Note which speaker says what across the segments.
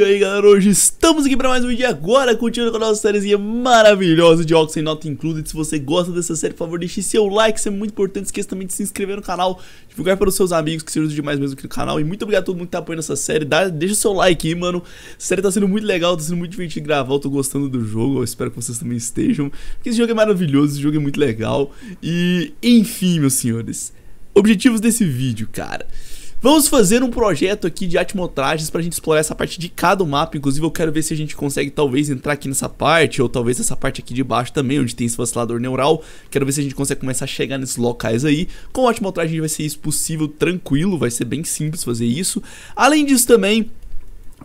Speaker 1: E aí galera, hoje estamos aqui para mais um vídeo. Agora, continuando com a nossa sériezinha maravilhosa de Oxen Not Included. Se você gosta dessa série, por favor, deixe seu like, isso é muito importante, esqueça também de se inscrever no canal. Divulgar para os seus amigos que sejam demais mesmo aqui no canal. E muito obrigado a todo mundo que tá apoiando essa série, Dá, deixa seu like aí, mano. A série tá sendo muito legal, tá sendo muito divertido gravar, eu tô gostando do jogo, eu espero que vocês também estejam. Porque esse jogo é maravilhoso, esse jogo é muito legal. E, enfim, meus senhores. Objetivos desse vídeo, cara Vamos fazer um projeto aqui de atmotragens pra gente explorar essa parte de cada mapa, inclusive eu quero ver se a gente consegue talvez entrar aqui nessa parte, ou talvez essa parte aqui de baixo também, onde tem esse vacilador neural, quero ver se a gente consegue começar a chegar nesses locais aí, com a atmotragem vai ser isso possível, tranquilo, vai ser bem simples fazer isso, além disso também,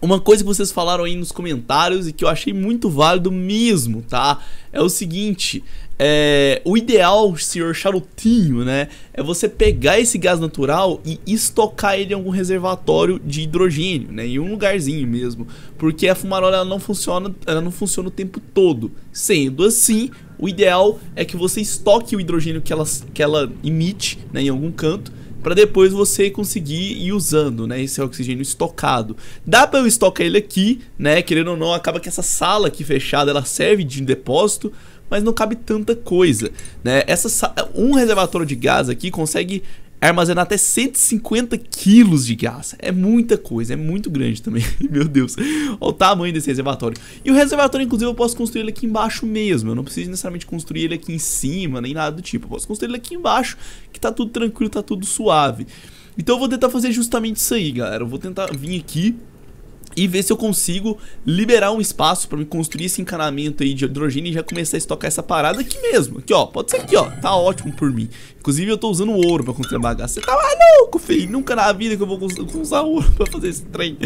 Speaker 1: uma coisa que vocês falaram aí nos comentários e que eu achei muito válido mesmo, tá? É o seguinte, é, o ideal, senhor charutinho, né? É você pegar esse gás natural e estocar ele em algum reservatório de hidrogênio, né? Em um lugarzinho mesmo. Porque a fumarola não funciona, ela não funciona o tempo todo. Sendo assim, o ideal é que você estoque o hidrogênio que ela, que ela emite né, em algum canto para depois você conseguir ir usando, né, esse oxigênio estocado. Dá para eu estocar ele aqui, né, querendo ou não, acaba que essa sala aqui fechada, ela serve de depósito, mas não cabe tanta coisa, né? Essa, um reservatório de gás aqui consegue armazenar até 150 quilos de gás. É muita coisa, é muito grande também. Meu Deus, olha o tamanho desse reservatório. E o reservatório, inclusive, eu posso construir ele aqui embaixo mesmo. Eu não preciso necessariamente construir ele aqui em cima, nem nada do tipo. Eu posso construir ele aqui embaixo, que tá tudo tranquilo, tá tudo suave. Então eu vou tentar fazer justamente isso aí, galera. Eu vou tentar vir aqui e ver se eu consigo liberar um espaço para me construir esse encanamento aí de hidrogênio e já começar a estocar essa parada aqui mesmo. Aqui, ó. Pode ser aqui, ó. Tá ótimo por mim. Inclusive, eu tô usando ouro pra construir a bagaça. Você tá maluco, filho? Nunca na vida que eu vou usar ouro pra fazer esse trem.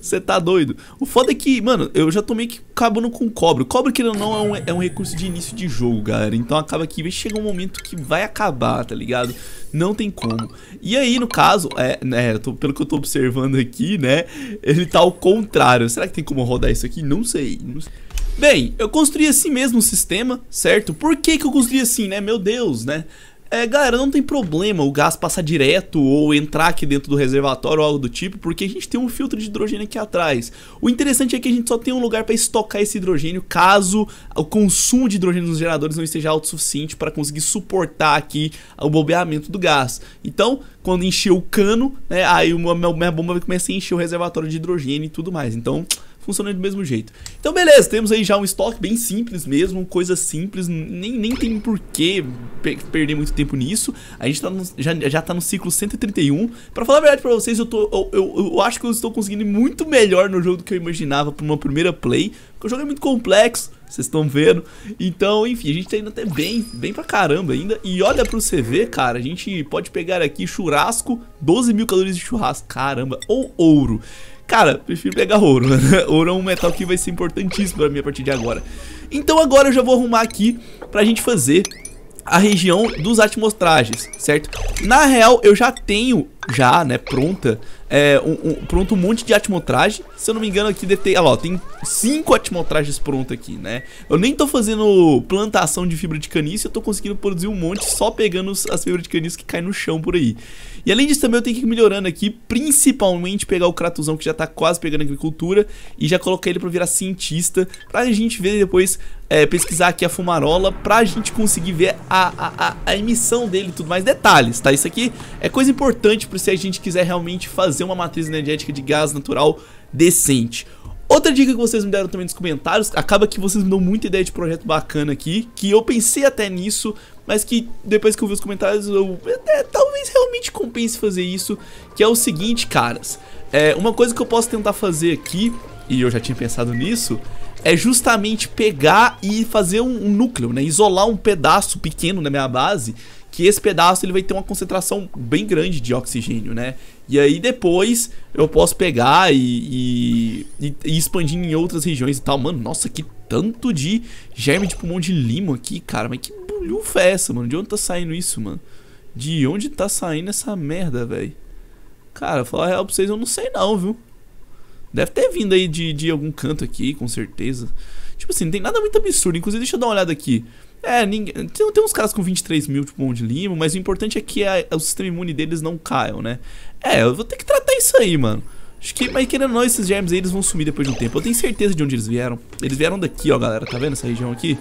Speaker 1: Você tá doido. O foda é que, mano, eu já tô meio que acabando com cobre. Cobre, que não, é um, é um recurso de início de jogo, galera. Então acaba que vai chegar um momento que vai acabar, tá ligado? Não tem como. E aí, no caso, é, né, tô, pelo que eu tô observando aqui, né, ele tá ao contrário. Será que tem como rodar isso aqui? Não sei. Não sei. Bem, eu construí assim mesmo o sistema, certo? Por que que eu construí assim, né? Meu Deus, né? É, galera, não tem problema o gás passar direto ou entrar aqui dentro do reservatório ou algo do tipo, porque a gente tem um filtro de hidrogênio aqui atrás. O interessante é que a gente só tem um lugar para estocar esse hidrogênio caso o consumo de hidrogênio nos geradores não esteja autossuficiente para conseguir suportar aqui o bombeamento do gás. Então, quando encher o cano, né, aí uma, minha bomba vai começar a encher o reservatório de hidrogênio e tudo mais. Então, funciona do mesmo jeito. Então beleza, temos aí já um estoque bem simples mesmo, coisa simples, nem, nem tem porquê perder muito tempo nisso. A gente tá no, já, já tá no ciclo 131. Pra falar a verdade pra vocês, eu, tô, eu, eu, eu acho que eu estou conseguindo muito melhor no jogo do que eu imaginava pra uma primeira play. Porque o jogo é muito complexo, vocês estão vendo. Então, enfim, a gente tá indo até bem, bem pra caramba ainda. E olha pro CV, cara, a gente pode pegar aqui churrasco, 12 mil calorias de churrasco, caramba, ou ouro. Cara, prefiro pegar ouro, né? Ouro é um metal que vai ser importantíssimo pra mim a partir de agora. Então agora eu já vou arrumar aqui pra gente fazer a região dos atmostragens, certo? Na real, eu já tenho, já, né, pronta, é, um, um, pronto um monte de atmotragem. Se eu não me engano, aqui deve olha lá, tem cinco atmotragens prontas aqui, né? Eu nem tô fazendo plantação de fibra de caniço, eu tô conseguindo produzir um monte só pegando as fibras de caniço que caem no chão por aí. E além disso também eu tenho que ir melhorando aqui, principalmente pegar o Kratuzão que já tá quase pegando agricultura e já colocar ele pra virar cientista, pra gente ver depois, é, pesquisar aqui a fumarola, pra gente conseguir ver a, a, a, a emissão dele e tudo mais. Detalhes, tá? Isso aqui é coisa importante pra se a gente quiser realmente fazer uma matriz energética de gás natural decente. Outra dica que vocês me deram também nos comentários, acaba que vocês me dão muita ideia de projeto bacana aqui, que eu pensei até nisso, mas que depois que eu vi os comentários, eu é, talvez realmente compense fazer isso, que é o seguinte, caras. É, uma coisa que eu posso tentar fazer aqui, e eu já tinha pensado nisso, é justamente pegar e fazer um, um núcleo, né? Isolar um pedaço pequeno na minha base, que esse pedaço ele vai ter uma concentração bem grande de oxigênio, né? E aí depois eu posso pegar e, e, e expandir em outras regiões e tal. Mano, nossa, que tanto de germe de pulmão de limo aqui, cara. Mas que bulhufa é essa, mano? De onde tá saindo isso, mano? De onde tá saindo essa merda, velho? Cara, falar a real pra vocês, eu não sei não, viu? Deve ter vindo aí de, de algum canto aqui, com certeza. Tipo assim, não tem nada muito absurdo. Inclusive, deixa eu dar uma olhada aqui. É, ninguém, tem, tem uns caras com 23 mil de pulmão de limo, mas o importante é que a, o sistema imune deles não caiam, né? É, eu vou ter que tratar isso aí, mano. Acho que, mas querendo ou não, esses germes aí, eles vão sumir depois de um tempo. Eu tenho certeza de onde eles vieram. Eles vieram daqui, ó, galera. Tá vendo essa região aqui?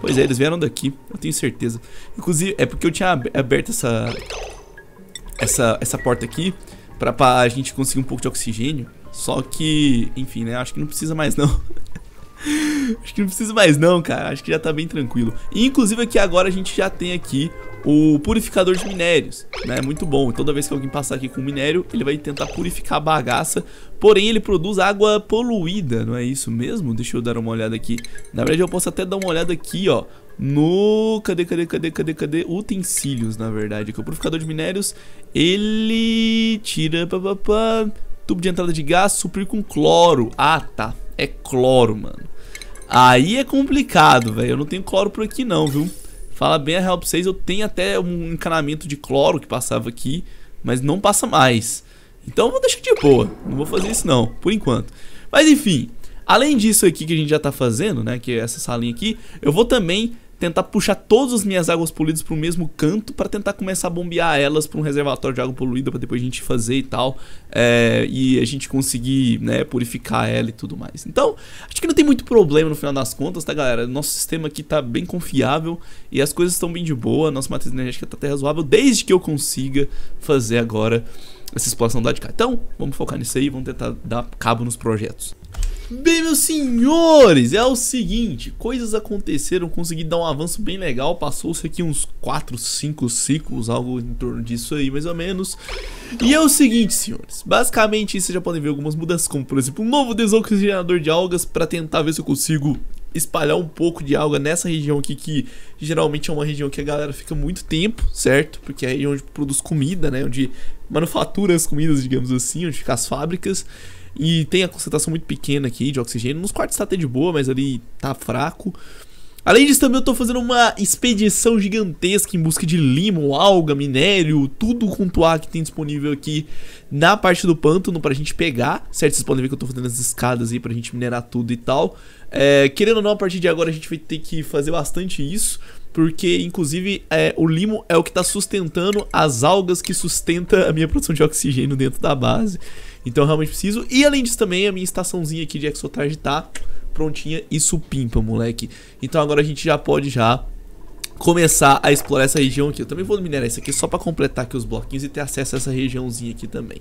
Speaker 1: Pois é, eles vieram daqui. Eu tenho certeza. Inclusive, é porque eu tinha aberto essa... Essa, essa porta aqui pra, pra a gente conseguir um pouco de oxigênio. Só que, enfim, né? Acho que não precisa mais, não. Acho que não precisa mais não, cara. Acho que já tá bem tranquilo. E, inclusive aqui agora a gente já tem aqui o purificador de minérios, né? Muito bom. Toda vez que alguém passar aqui com minério, ele vai tentar purificar a bagaça. Porém, ele produz água poluída, não é isso mesmo? Deixa eu dar uma olhada aqui. Na verdade, eu posso até dar uma olhada aqui, ó. No... Cadê, cadê, cadê, cadê, cadê? Utensílios, na verdade. Aqui, o purificador de minérios, ele tira... Pá, pá, pá, tubo de entrada de gás, suprir com cloro. Ah, tá. É cloro, mano. Aí é complicado, velho. Eu não tenho cloro por aqui não, viu? Fala bem a real pra vocês, eu tenho até um encanamento de cloro que passava aqui, mas não passa mais. Então eu vou deixar de boa, não vou fazer isso não, por enquanto. Mas enfim, além disso aqui que a gente já tá fazendo, né, que é essa salinha aqui, eu vou também tentar puxar todas as minhas águas poluídas para o mesmo canto para tentar começar a bombear elas para um reservatório de água poluída para depois a gente fazer e tal é, e a gente conseguir né, purificar ela e tudo mais. Então acho que não tem muito problema no final das contas, tá galera? Nosso sistema aqui tá bem confiável e as coisas estão bem de boa, nossa matriz energética tá até razoável desde que eu consiga fazer agora essa exploração da de cá. Então vamos focar nisso aí, vamos tentar dar cabo nos projetos. Bem, meus senhores, é o seguinte, coisas aconteceram, consegui dar um avanço bem legal, passou-se aqui uns 4, 5 ciclos, algo em torno disso aí, mais ou menos. E é o seguinte, senhores, basicamente vocês já podem ver algumas mudanças, como por exemplo, um novo desoxigenador de algas para tentar ver se eu consigo espalhar um pouco de alga nessa região aqui, que geralmente é uma região que a galera fica muito tempo, certo? Porque é a região onde produz comida, né, onde manufatura as comidas, digamos assim, onde ficam as fábricas. E tem a concentração muito pequena aqui de oxigênio. Nos quartos tá até de boa, mas ali tá fraco. Além disso, também eu tô fazendo uma expedição gigantesca em busca de limo, alga, minério, tudo quanto há que tem disponível aqui na parte do pântano pra gente pegar, certo? Vocês podem ver que eu tô fazendo as escadas aí pra gente minerar tudo e tal. É, querendo ou não, a partir de agora a gente vai ter que fazer bastante isso, porque inclusive é, o limo é o que tá sustentando as algas que sustenta a minha produção de oxigênio dentro da base. Então eu realmente preciso. E além disso também, a minha estaçãozinha aqui de Exotarge tá prontinha e supimpa, moleque. Então agora a gente já pode já começar a explorar essa região aqui. Eu também vou minerar isso aqui só para completar aqui os bloquinhos e ter acesso a essa regiãozinha aqui também.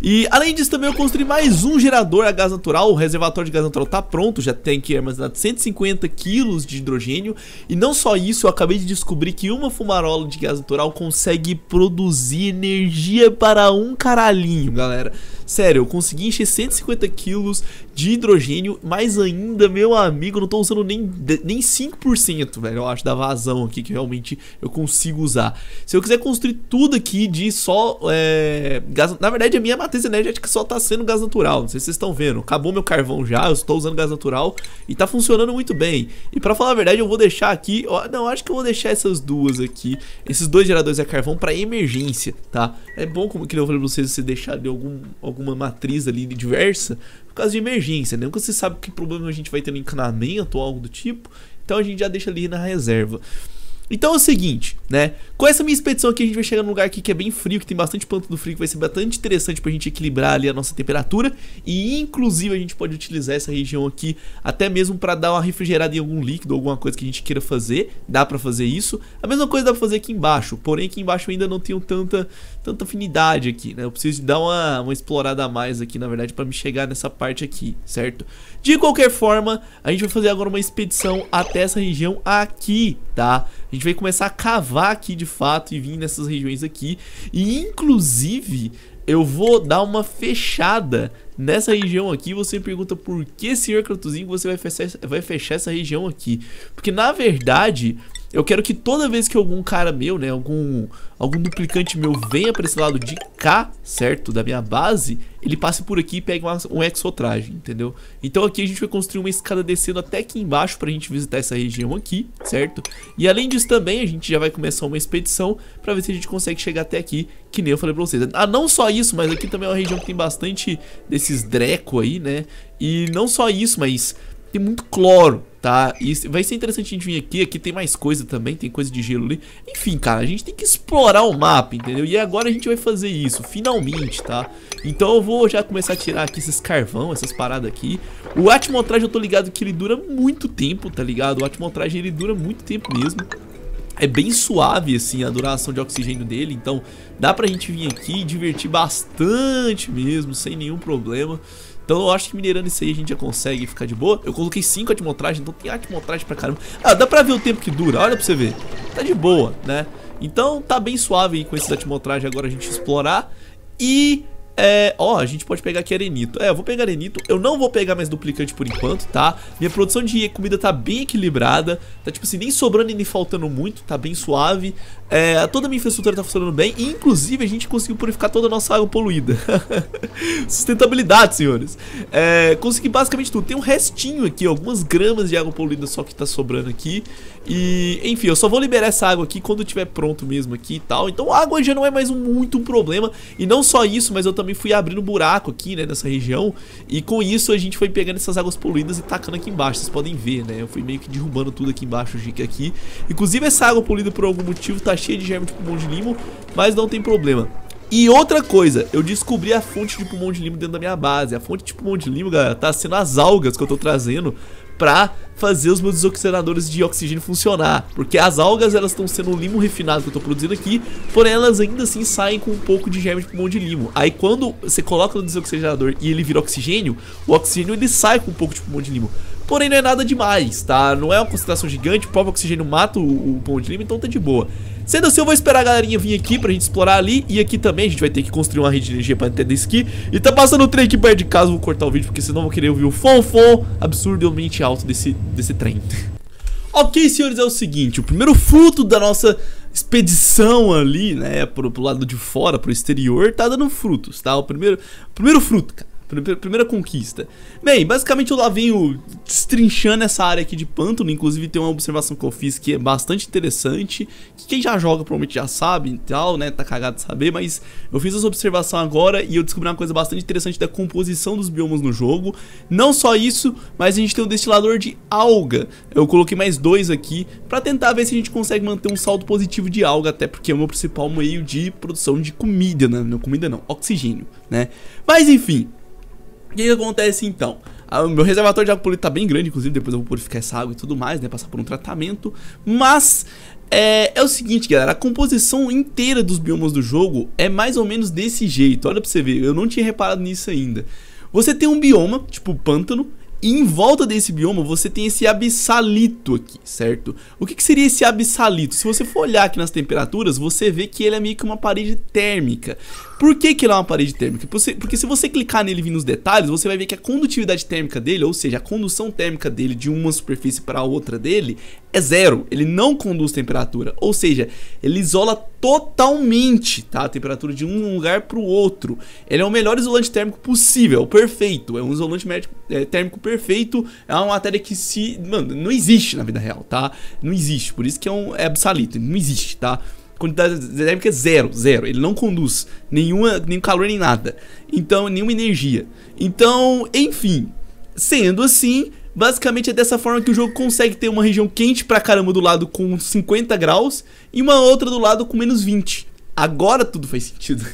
Speaker 1: E além disso também eu construí mais um gerador a gás natural. O reservatório de gás natural tá pronto, já tem aqui armazenado 150 quilos de hidrogênio. E não só isso, eu acabei de descobrir que uma fumarola de gás natural consegue produzir energia para um caralhinho, galera. Sério, eu consegui encher 150 quilos de hidrogênio, mas ainda, meu amigo, não tô usando nem, nem 5%, velho, eu acho, da vazão aqui que realmente eu consigo usar. Se eu quiser construir tudo aqui de só é, gás... Na verdade, a minha matriz energética só tá sendo gás natural, não sei se vocês estão vendo. Acabou meu carvão já, eu estou usando gás natural e tá funcionando muito bem. E pra falar a verdade, eu vou deixar aqui... Ó, não, acho que eu vou deixar essas duas aqui, esses dois geradores a carvão pra emergência, tá? É bom, como que eu falei pra vocês, você deixar de algum alguma matriz ali diversa por causa de emergência, né? Nunca se sabe que problema a gente vai ter no encanamento ou algo do tipo. Então a gente já deixa ali na reserva. Então é o seguinte, né? Com essa minha expedição aqui, a gente vai chegar num lugar aqui que é bem frio, que tem bastante planta do frio, que vai ser bastante interessante pra gente equilibrar ali a nossa temperatura. E inclusive a gente pode utilizar essa região aqui até mesmo para dar uma refrigerada em algum líquido, alguma coisa que a gente queira fazer. Dá pra fazer isso. A mesma coisa dá pra fazer aqui embaixo, porém aqui embaixo eu ainda não tenho tanta, tanta afinidade aqui, né? Eu preciso dar uma, uma explorada a mais aqui, na verdade, para me chegar nessa parte aqui, certo? De qualquer forma, a gente vai fazer agora uma expedição até essa região aqui, tá? A gente vai começar a cavar aqui de fato e vir nessas regiões aqui. E inclusive, eu vou dar uma fechada nessa região aqui. Você me pergunta por que, senhor Cratuzinho, você vai fechar, vai fechar essa região aqui. Porque na verdade, eu quero que toda vez que algum cara meu, né, algum, algum duplicante meu venha para esse lado de cá, certo, da minha base, ele passe por aqui e pegue uma, um exotraje, entendeu? Então aqui a gente vai construir uma escada descendo até aqui embaixo pra gente visitar essa região aqui, certo? E além disso também a gente já vai começar uma expedição pra ver se a gente consegue chegar até aqui, que nem eu falei pra vocês. Ah, não só isso, mas aqui também é uma região que tem bastante desses dreco aí, né? E não só isso, mas tem muito cloro, tá? E vai ser interessante a gente vir aqui, aqui tem mais coisa também, tem coisa de gelo ali. Enfim, cara, a gente tem que explorar o mapa, entendeu? E agora a gente vai fazer isso, finalmente, tá? Então eu vou já começar a tirar aqui esses carvão, essas paradas aqui. O atmotrage eu tô ligado que ele dura muito tempo, tá ligado? O atmotrage ele dura muito tempo mesmo. É bem suave, assim, a duração de oxigênio dele, então dá pra gente vir aqui e divertir bastante mesmo, sem nenhum problema. Então eu acho que minerando isso aí a gente já consegue ficar de boa. Eu coloquei 5 atmotragens, então tem atmotragem pra caramba. Ah, dá pra ver o tempo que dura, olha pra você ver. Tá de boa, né? Então tá bem suave aí com esses atmotragens agora a gente explorar. E é, ó, a gente pode pegar aqui arenito. É, eu vou pegar arenito. Eu não vou pegar mais duplicante por enquanto, tá? Minha produção de comida tá bem equilibrada. Tá, tipo assim, nem sobrando e nem faltando muito. Tá bem suave. É, toda a minha infraestrutura tá funcionando bem. E, inclusive, a gente conseguiu purificar toda a nossa água poluída. Sustentabilidade, senhores. É, consegui basicamente tudo. Tem um restinho aqui, algumas gramas de água poluída só que tá sobrando aqui. E, enfim, eu só vou liberar essa água aqui quando tiver pronto mesmo aqui e tal. Então, água já não é mais um, muito um problema. E não só isso, mas eu também também fui abrindo buraco aqui, né, nessa região. E com isso a gente foi pegando essas águas poluídas e tacando aqui embaixo. Vocês podem ver, né? Eu fui meio que derrubando tudo aqui embaixo, aqui. Inclusive essa água poluída por algum motivo tá cheia de germe de pulmão de limo, mas não tem problema. E outra coisa, eu descobri a fonte de pulmão de limo dentro da minha base. A fonte de pulmão de limo, galera, tá sendo as algas que eu tô trazendo pra fazer os meus desoxigenadores de oxigênio funcionar. Porque as algas, elas estão sendo limo refinado que eu tô produzindo aqui, porém elas ainda assim saem com um pouco de germe de pulmão de limo. Aí quando você coloca no desoxigenador e ele vira oxigênio, o oxigênio ele sai com um pouco de pulmão de limo. Porém não é nada demais, tá? Não é uma concentração gigante, o próprio oxigênio mata o, o pulmão de limo, então tá de boa. Sendo assim, eu vou esperar a galerinha vir aqui pra gente explorar ali. E aqui também a gente vai ter que construir uma rede de energia pra isso aqui. E tá passando o trem aqui perto de casa, vou cortar o vídeo, porque senão eu vou querer ouvir o fonfon absurdamente alto desse, desse trem. ok, senhores, é o seguinte, o primeiro fruto da nossa expedição ali, né, pro, pro lado de fora, pro exterior, tá dando frutos, tá? O primeiro, primeiro fruto, cara. Primeira conquista. Bem, basicamente eu lá venho destrinchando essa área aqui de pântano. Inclusive tem uma observação que eu fiz que é bastante interessante. Que quem já joga provavelmente já sabe e tal, né? Tá cagado de saber. Mas eu fiz essa observação agora e eu descobri uma coisa bastante interessante da composição dos biomas no jogo. Não só isso, mas a gente tem um destilador de alga. Eu coloquei mais dois aqui pra tentar ver se a gente consegue manter um saldo positivo de alga. Até porque é o meu principal meio de produção de comida, né? Não, comida não, oxigênio, né? Mas enfim... O que, que acontece então? Ah, o meu reservatório de água poluída tá bem grande, inclusive depois eu vou purificar essa água e tudo mais, né? Passar por um tratamento. Mas é, é, o seguinte, galera, a composição inteira dos biomas do jogo é mais ou menos desse jeito. Olha pra você ver, eu não tinha reparado nisso ainda. Você tem um bioma, tipo pântano, e em volta desse bioma você tem esse abissalito aqui, certo? O que, que, seria esse abissalito? Se você for olhar aqui nas temperaturas, você vê que ele é meio que uma parede térmica. Por que, que ele é uma parede térmica? Porque se você clicar nele e vir nos detalhes, você vai ver que a condutividade térmica dele, ou seja, a condução térmica dele de uma superfície para outra dele, é zero. Ele não conduz temperatura, ou seja, ele isola totalmente tá, a temperatura de um lugar para o outro. Ele é o melhor isolante térmico possível, o perfeito. É um isolante é, térmico perfeito, é uma matéria que se... Mano, não existe na vida real, tá? Não existe, por isso que é um é absalito, não existe, tá? Quantidade térmica é zero, zero. Ele não conduz nenhuma, nenhum calor nem nada. Então, nenhuma energia. Então, enfim, sendo assim, basicamente é dessa forma que o jogo consegue ter uma região quente pra caramba do lado com 50 graus e uma outra do lado com menos 20. Agora tudo faz sentido.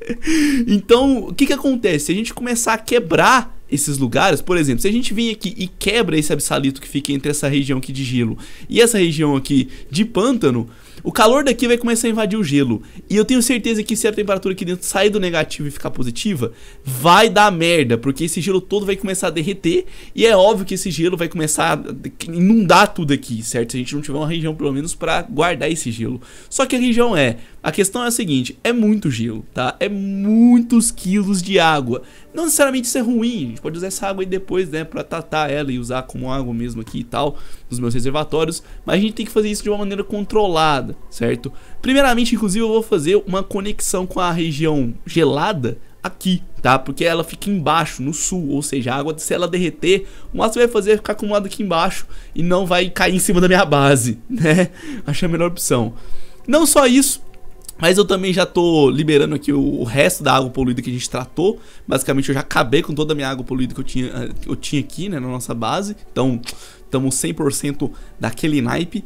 Speaker 1: então, o que que acontece? Se a gente começar a quebrar esses lugares, por exemplo, se a gente vem aqui e quebra esse absalito que fica entre essa região aqui de gelo e essa região aqui de pântano, o calor daqui vai começar a invadir o gelo. E eu tenho certeza que se a temperatura aqui dentro sair do negativo e ficar positiva, vai dar merda, porque esse gelo todo vai começar a derreter. E é óbvio que esse gelo vai começar a inundar tudo aqui, certo? Se a gente não tiver uma região, pelo menos, para guardar esse gelo. Só que a região é. A questão é a seguinte: é muito gelo, tá? É muitos quilos de água. Não necessariamente isso é ruim, a gente pode usar essa água aí depois, né, pra tratar ela e usar como água mesmo aqui e tal, nos meus reservatórios, mas a gente tem que fazer isso de uma maneira controlada, certo? Primeiramente, inclusive, eu vou fazer uma conexão com a região gelada aqui, tá? Porque ela fica embaixo, no sul, ou seja, a água, se ela derreter, o máximo vai fazer é ficar acumulado aqui embaixo e não vai cair em cima da minha base, né? Acho a melhor opção. Não só isso, Mas eu também já tô liberando aqui o, resto da água poluída que a gente tratou. Basicamente eu já acabei com toda a minha água poluída que eu tinha, eh, eu tinha aqui, né, na nossa base. Então, estamos 100% daquele naipe.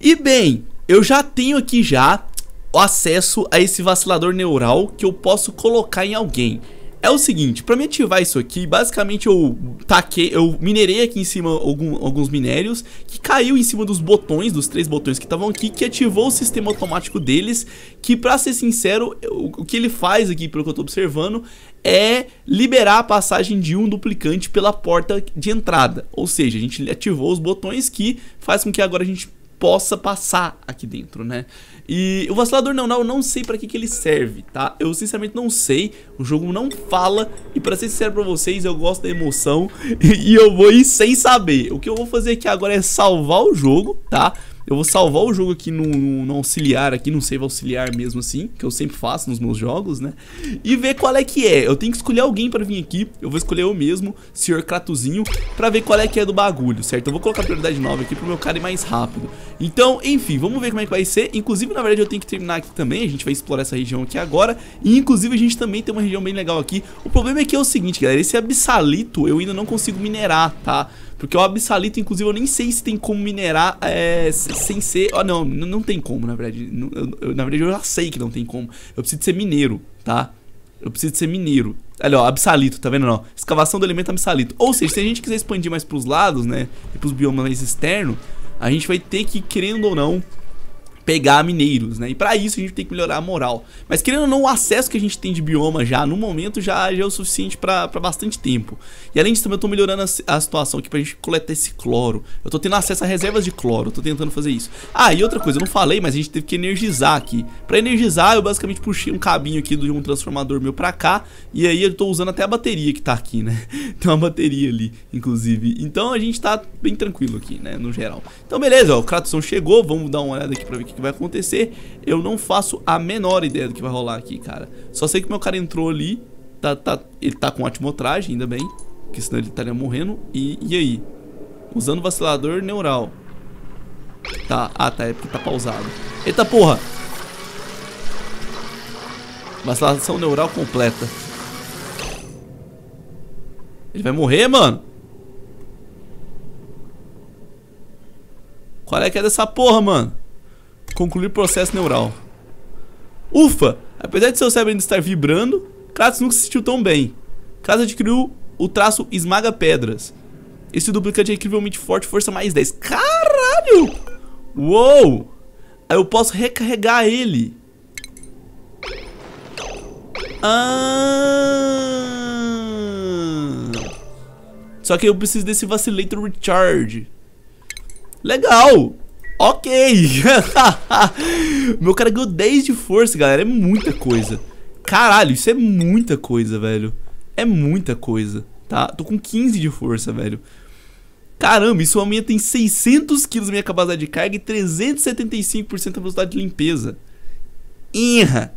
Speaker 1: E bem, eu já tenho aqui já o acesso a esse vacilador neural que eu posso colocar em alguém. É o seguinte, para me ativar isso aqui, basicamente eu taquei, eu minerei aqui em cima algum, alguns minérios que caiu em cima dos botões, dos três botões que estavam aqui, que ativou o sistema automático deles, que para ser sincero, o, o que ele faz aqui, pelo que eu tô observando, é liberar a passagem de um duplicante pela porta de entrada. Ou seja, a gente ativou os botões que faz com que agora a gente possa passar aqui dentro, né? E o vacilador não, não, eu não sei para que, que ele serve, tá? Eu sinceramente não sei, o jogo não fala e para ser sincero para vocês, eu gosto da emoção e eu vou ir sem saber. O que eu vou fazer aqui agora é salvar o jogo, tá? Eu vou salvar o jogo aqui no, no, no, auxiliar, aqui no save auxiliar mesmo assim, que eu sempre faço nos meus jogos, né? E ver qual é que é. Eu tenho que escolher alguém pra vir aqui. Eu vou escolher eu mesmo, Sr. Kratuzinho, pra ver qual é que é do bagulho, certo? Eu vou colocar prioridade 9 aqui pro meu cara ir mais rápido. Então, enfim, vamos ver como é que vai ser. Inclusive, na verdade, eu tenho que terminar aqui também. A gente vai explorar essa região aqui agora. E, inclusive, a gente também tem uma região bem legal aqui. O problema é que é o seguinte, galera. Esse absalito eu ainda não consigo minerar, tá? Porque o absalito, inclusive, eu nem sei se tem como minerar é, sem ser... Oh, não, não tem como, na verdade. Eu, eu, na verdade, eu já sei que não tem como. Eu preciso ser mineiro, tá? Eu preciso ser mineiro. Olha, ó, absalito, tá vendo? Não? Escavação do elemento absalito. Ou seja, se a gente quiser expandir mais pros lados, né? E pros biomas mais externos, a gente vai ter que, querendo ou não, pegar mineiros, né? E para isso a gente tem que melhorar a moral. Mas querendo ou não, o acesso que a gente tem de bioma já, no momento, já, já é o suficiente para bastante tempo. E além disso, também eu tô melhorando a, a, situação aqui pra gente coletar esse cloro. Eu tô tendo acesso a reservas de cloro, tô tentando fazer isso. Ah, e outra coisa, eu não falei, mas a gente teve que energizar aqui. Pra energizar, eu basicamente puxei um cabinho aqui de um transformador meu pra cá, e aí eu tô usando até a bateria que tá aqui, né? Tem uma bateria ali, inclusive. Então a gente tá bem tranquilo aqui, né, no geral. Então beleza, ó, o Kratos chegou, vamos dar uma olhada aqui pra ver o que que vai acontecer. Eu não faço a menor ideia do que vai rolar aqui, cara. Só sei que meu cara entrou ali, tá, tá, ele tá com ótima traje, ainda bem, porque senão ele estaria morrendo. E, e aí? Usando vacilador neural. Tá, ah tá, é porque tá pausado. Eita porra! Vacilação neural completa. Ele vai morrer, mano? Qual é que é dessa porra, mano? Concluir processo neural. Ufa! Apesar de seu cérebro ainda estar vibrando, Kratos nunca se sentiu tão bem. Kratos adquiriu o traço Esmaga Pedras. Esse duplicante é incrivelmente forte, força mais 10. Caralho! Uou! Aí eu posso recarregar ele. Ah! Só que eu preciso desse Vacillator Recharge. Legal! Ok. Meu cara ganhou 10 de força, galera. É muita coisa. Caralho, isso é muita coisa, velho. É muita coisa, tá? Tô com 15 de força, velho. Caramba, isso aumenta em 600 quilos minha capacidade de carga e 375% a velocidade de limpeza. Inha.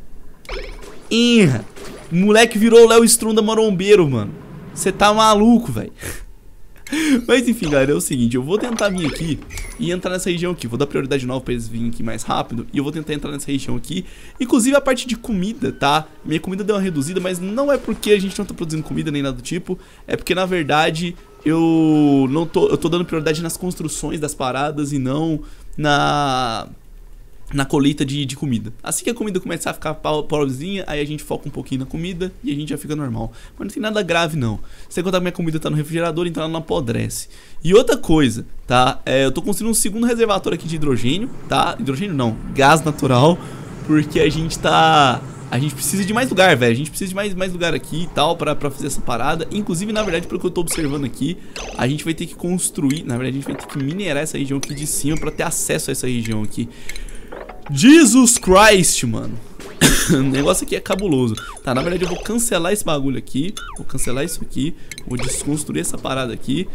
Speaker 1: Inha. moleque virou o Léo Stronda Morombeiro, mano. Você tá maluco, velho. Mas enfim, galera, é o seguinte, eu vou tentar vir aqui e entrar nessa região aqui. Vou dar prioridade nova pra eles virem aqui mais rápido e eu vou tentar entrar nessa região aqui. Inclusive a parte de comida, tá? Minha comida deu uma reduzida, mas não é porque a gente não tá produzindo comida nem nada do tipo. É porque, na verdade, eu não tô, eu tô dando prioridade nas construções das paradas e não na na colheita de, de comida. Assim que a comida começar a ficar pobrezinha, aí a gente foca um pouquinho na comida e a gente já fica normal. Mas não tem nada grave não. Sem contar que minha comida tá no refrigerador, então ela não apodrece. E outra coisa, tá? É, eu tô construindo um segundo reservatório aqui de hidrogênio, tá? Hidrogênio não, gás natural, porque a gente tá... A gente precisa de mais lugar, velho. A gente precisa de mais, mais lugar aqui e tal pra, pra fazer essa parada. Inclusive, na verdade, pelo que eu tô observando aqui, a gente vai ter que construir... Na verdade, a gente vai ter que minerar essa região aqui de cima pra ter acesso a essa região aqui. Jesus Christ, mano. o negócio aqui é cabuloso. Tá, na verdade eu vou cancelar esse bagulho aqui. Vou cancelar isso aqui. Vou desconstruir essa parada aqui.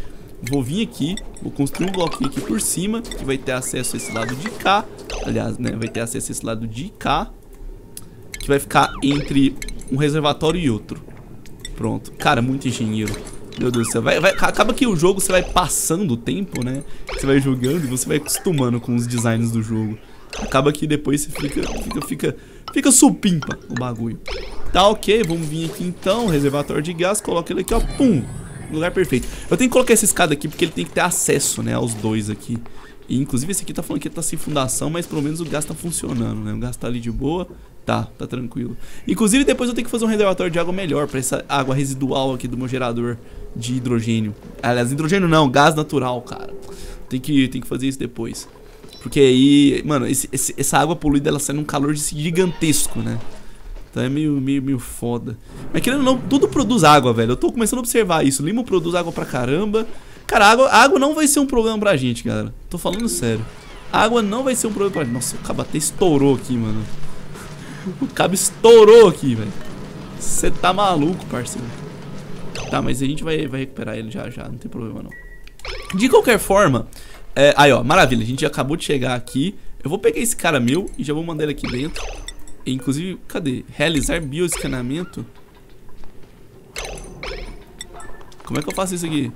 Speaker 1: Vou vir aqui, vou construir um bloquinho aqui por cima, que vai ter acesso a esse lado de cá. Aliás, né, vai ter acesso a esse lado de cá. Que vai ficar entre um reservatório e outro. Pronto. Cara, muito engenheiro. Meu Deus do céu. Vai, vai, acaba que o jogo você vai passando o tempo, né? Você vai jogando e você vai acostumando com os designs do jogo acaba que depois você fica, fica, fica Fica supimpa o bagulho. Tá ok, vamos vir aqui então, reservatório de gás, coloca ele aqui, ó, pum. Lugar perfeito. Eu tenho que colocar essa escada aqui porque ele tem que ter acesso, né, aos dois aqui. E, inclusive esse aqui tá falando que tá sem fundação, mas pelo menos o gás tá funcionando, né? O gás tá ali de boa. Tá, tá tranquilo. Inclusive depois eu tenho que fazer um reservatório de água melhor pra essa água residual aqui do meu gerador de hidrogênio. Aliás, hidrogênio não, gás natural, cara. Tem que, tem que fazer isso depois. Porque aí, mano, esse, esse, essa água poluída ela sai num calor gigantesco, né? Então é meio, meio, meio foda. Mas querendo ou não, tudo produz água, velho. Eu tô começando a observar isso. Limo produz água pra caramba. Cara, água, água não vai ser um problema pra gente, galera. Tô falando sério. água não vai ser um problema pra gente. Nossa, o cabo até estourou aqui, mano. O cabo estourou aqui, velho. Você tá maluco, parceiro. Tá, mas a gente vai, vai recuperar ele já já, não tem problema não. De qualquer forma, é, aí ó, maravilha, a gente acabou de chegar aqui. Eu vou pegar esse cara meu e já vou mandar ele aqui dentro. E, inclusive, cadê? Realizar bioescanamento. Como é que eu faço isso aqui?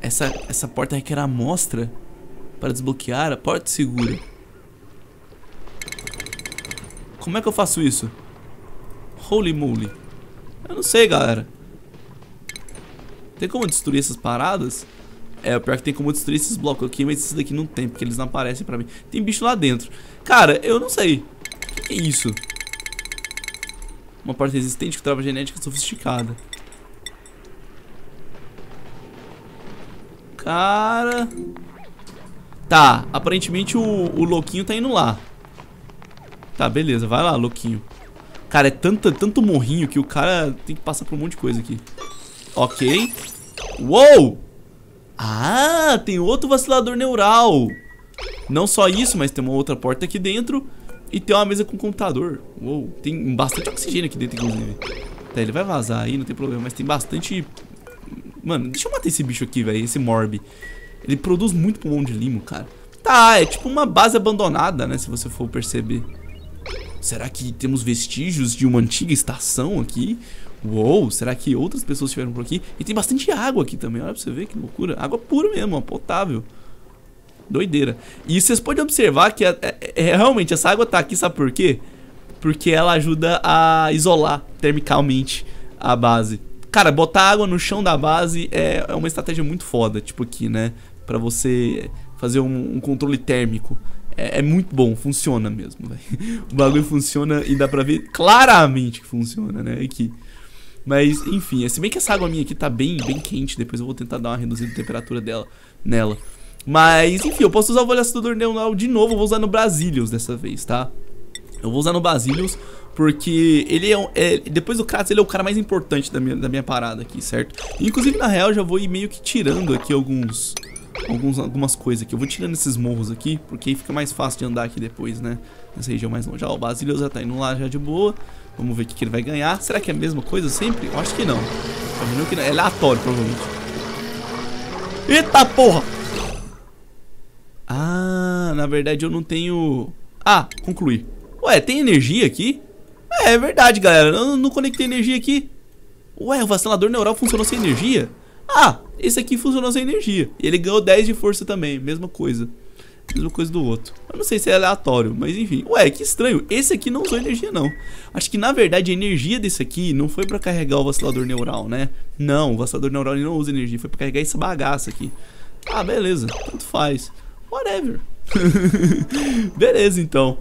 Speaker 1: Essa, essa porta requer amostra para desbloquear a porta segura. Como é que eu faço isso? Holy moly. Eu não sei, galera. Tem como destruir essas paradas? É, o pior é que tem como destruir esses blocos aqui, mas esses daqui não tem, porque eles não aparecem pra mim. Tem bicho lá dentro. Cara, eu não sei. O que, é isso? Uma parte resistente com trava genética sofisticada. Cara... Tá, aparentemente o, o louquinho tá indo lá. Tá, beleza, vai lá, louquinho. Cara, é tanto, tanto morrinho que o cara tem que passar por um monte de coisa aqui. Ok. Uou! Ah, tem outro vacilador neural. Não só isso, mas tem uma outra porta aqui dentro. E tem uma mesa com computador. Uou, tem bastante oxigênio aqui dentro, inclusive. Tá, ele vai vazar aí, não tem problema. Mas tem bastante... Mano, deixa eu matar esse bicho aqui, velho. Esse Morb. Ele produz muito pulmão de limo, cara. Tá, é tipo uma base abandonada, né? Se você for perceber. Será que temos vestígios de uma antiga estação aqui? Uou, será que outras pessoas estiveram por aqui? E tem bastante água aqui também, olha pra você ver que loucura. Água pura mesmo, potável. Doideira. E vocês podem observar que é, é, é, realmente essa água tá aqui, sabe por quê? Porque ela ajuda a isolar termicamente a base. Cara, botar água no chão da base é, é uma estratégia muito foda, tipo aqui, né? Pra você fazer um, um controle térmico. É, é, muito bom, funciona mesmo, véio. O bagulho funciona e dá pra ver claramente que funciona, né? Aqui. Mas, enfim, se bem que essa água minha aqui tá bem, bem quente, depois eu vou tentar dar uma reduzida de temperatura dela, nela. Mas, enfim, eu posso usar o valhacedor neural de novo, eu vou usar no Brasilius dessa vez, tá? Eu vou usar no Basilius porque ele é, é, Depois do Kratos, ele é o cara mais importante da minha, da minha parada aqui, certo? Inclusive, na real, já vou ir meio que tirando aqui alguns alguns, algumas coisas aqui. Eu vou tirando esses morros aqui, porque aí fica mais fácil de andar aqui depois, né? Nessa região mais longe. Ó, o Basilius já tá indo lá já de boa. Vamos ver o que, ele vai ganhar. Será que é a mesma coisa sempre? Eu acho que não. Tá que não. É aleatório, provavelmente. Eita porra! Ah, na verdade eu não tenho... Ah, concluir. Ué, tem energia aqui? É, é verdade, galera. Eu não conectei energia aqui. Ué, o vacilador neural funcionou sem energia? Ah, esse aqui funcionou sem energia. E ele ganhou 10 de força também, mesma coisa. Mesma coisa do outro. Eu não sei se é aleatório, mas enfim. Ué, que estranho. Esse aqui não usou energia, não. Acho que, na verdade, a energia desse aqui não foi pra carregar o vacilador neural, né? Não, o vacilador neural não usa energia. Foi pra carregar essa bagaça aqui. Ah, beleza. Tanto faz. Whatever. beleza, então.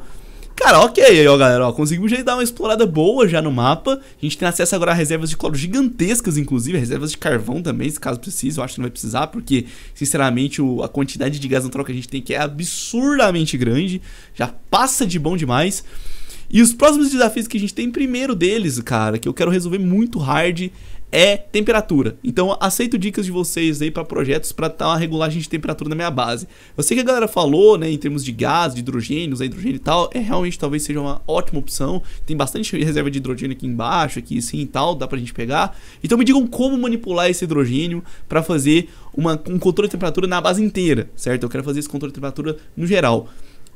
Speaker 1: Cara, ok aí, ó, galera, ó, conseguimos já dar uma explorada boa já no mapa. A gente tem acesso agora a reservas de cloro gigantescas, inclusive, reservas de carvão também, se caso precise. Eu acho que não vai precisar, porque, sinceramente, o, a quantidade de gás natural que a gente tem aqui é absurdamente grande. Já passa de bom demais. E os próximos desafios que a gente tem, primeiro deles, cara, que eu quero resolver muito hard, é temperatura. Então aceito dicas de vocês aí para projetos para dar uma regulagem de temperatura na minha base. Eu sei que a galera falou, né, em termos de gás, de hidrogênio, usar hidrogênio e tal, é realmente talvez seja uma ótima opção. Tem bastante reserva de hidrogênio aqui embaixo, aqui assim e tal, dá pra gente pegar. Então me digam como manipular esse hidrogênio para fazer uma, um controle de temperatura na base inteira, certo? Eu quero fazer esse controle de temperatura no geral.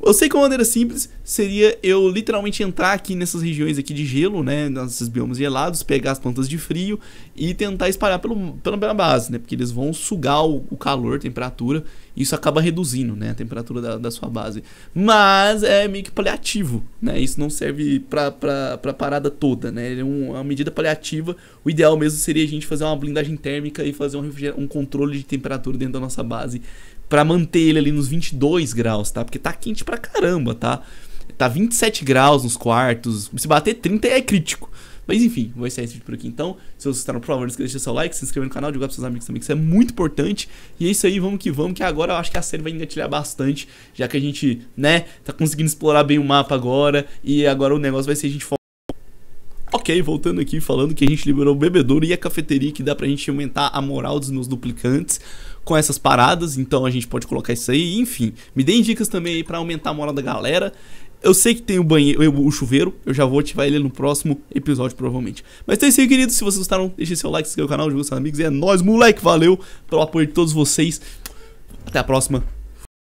Speaker 1: Eu sei que uma maneira simples seria eu literalmente entrar aqui nessas regiões aqui de gelo, né, nesses biomas gelados, pegar as plantas de frio e tentar espalhar pelo, pela base, né, porque eles vão sugar o, o calor, a temperatura, e isso acaba reduzindo, né, a temperatura da, da, sua base. Mas é meio que paliativo, né, isso não serve pra, pra, pra parada toda, né, é uma medida paliativa. O ideal mesmo seria a gente fazer uma blindagem térmica e fazer um, um controle de temperatura dentro da nossa base para manter ele ali nos 22 graus, tá? Porque tá quente pra caramba, tá? Tá 27 graus nos quartos. Se bater 30 é crítico. Mas enfim, vou encerrar esse vídeo por aqui então. Se vocês gostaram, por favor, deixa seu like, se inscreva no canal, divulgar pros seus amigos também, que isso é muito importante. E é isso aí, vamos que vamos, que agora eu acho que a série vai engatilhar bastante, já que a gente, né, tá conseguindo explorar bem o mapa agora. E agora o negócio vai ser a gente Ok, voltando aqui, falando que a gente liberou o bebedouro e a cafeteria, que dá pra gente aumentar a moral dos meus duplicantes com essas paradas, então a gente pode colocar isso aí. Enfim, me deem dicas também aí pra aumentar a moral da galera. Eu sei que tem o banheiro, o chuveiro, eu já vou ativar ele no próximo episódio, provavelmente. Mas então é isso aí, queridos. Se vocês gostaram, deixe seu like, se inscreva no canal, divulgue seus amigos. E é nóis, moleque. Valeu pelo apoio de todos vocês. Até a próxima.